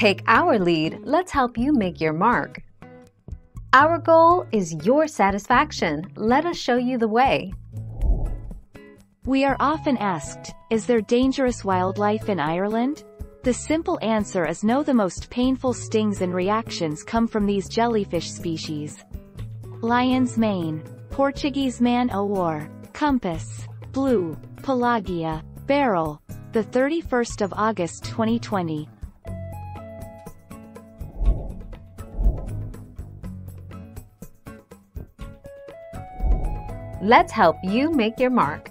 Take our lead, let's help you make your mark. Our goal is your satisfaction. Let us show you the way. We are often asked, is there dangerous wildlife in Ireland? The simple answer is no the most painful stings and reactions come from these jellyfish species. Lion's mane, Portuguese man o' war, compass, blue, pelagia, barrel, the 31st of August 2020. Let's help you make your mark.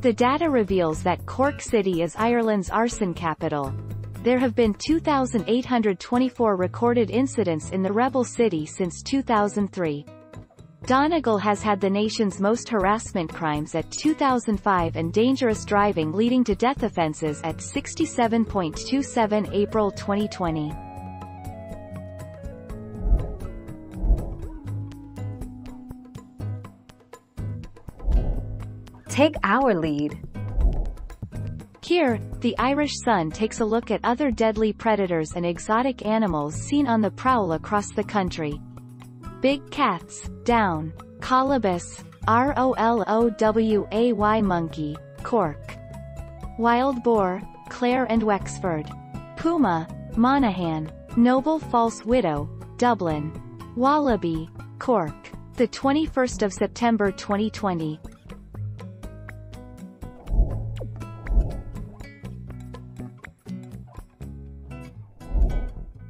The data reveals that Cork City is Ireland's arson capital. There have been 2,824 recorded incidents in the rebel city since 2003. Donegal has had the nation's most harassment crimes at 2005 and dangerous driving leading to death offences at 67.27 April 2020. Take our lead. Here, the Irish Sun takes a look at other deadly predators and exotic animals seen on the prowl across the country. Big cats, down. Colobus, R-O-L-O-W-A-Y monkey, Cork. Wild boar, Clare and Wexford. Puma, Monaghan, Noble False Widow, Dublin. Wallaby, Cork. The 21st of September 2020.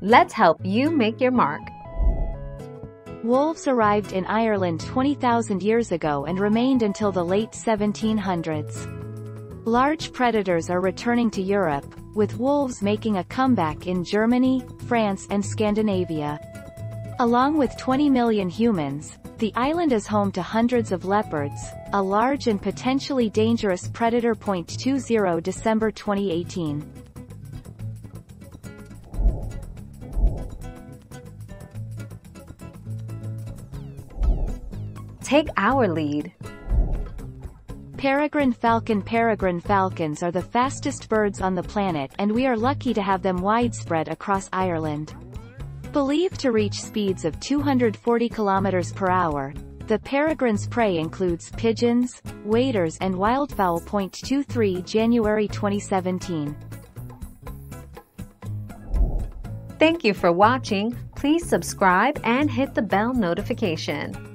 Let's help you make your mark. Wolves arrived in Ireland 20,000 years ago and remained until the late 1700s. Large predators are returning to Europe, with wolves making a comeback in Germany, France and Scandinavia. Along with 20 million humans, the island is home to hundreds of leopards, a large and potentially dangerous predator. 20 December 2018. Take our lead. Peregrine falcon Peregrine falcons are the fastest birds on the planet and we are lucky to have them widespread across Ireland. Believed to reach speeds of 240 km per hour, the peregrine's prey includes pigeons, waders and wildfowl. 23 January 2017. Thank you for watching. Please subscribe and hit the bell notification.